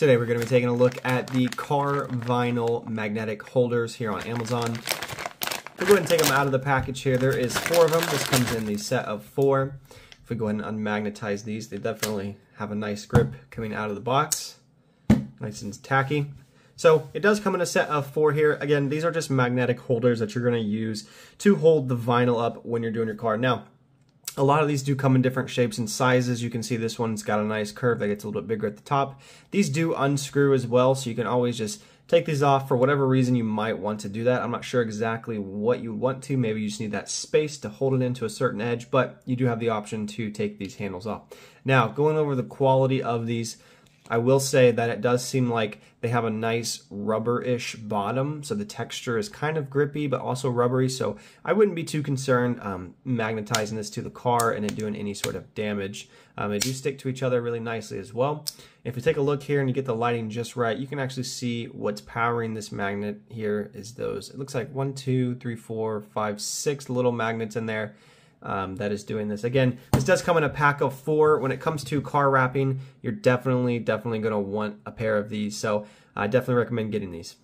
Today we're going to be taking a look at the car vinyl magnetic holders here on Amazon. We'll go ahead and take them out of the package here. There is four of them. This comes in the set of four. If we go ahead and unmagnetize these, they definitely have a nice grip coming out of the box. Nice and tacky. So it does come in a set of four here. Again, these are just magnetic holders that you're going to use to hold the vinyl up when you're doing your car. Now, a lot of these do come in different shapes and sizes. You can see this one's got a nice curve that gets a little bit bigger at the top. These do unscrew as well, so you can always just take these off for whatever reason you might want to do that. I'm not sure exactly what you want to. Maybe you just need that space to hold it into a certain edge, but you do have the option to take these handles off. Now, going over the quality of these, I will say that it does seem like they have a nice rubber-ish bottom, so the texture is kind of grippy but also rubbery, so I wouldn't be too concerned um, magnetizing this to the car and it doing any sort of damage. Um, they do stick to each other really nicely as well. If you take a look here and you get the lighting just right, you can actually see what's powering this magnet here is those. It looks like one, two, three, four, five, six little magnets in there um, that is doing this. Again, this does come in a pack of four. When it comes to car wrapping, you're definitely, definitely going to want a pair of these. So I definitely recommend getting these.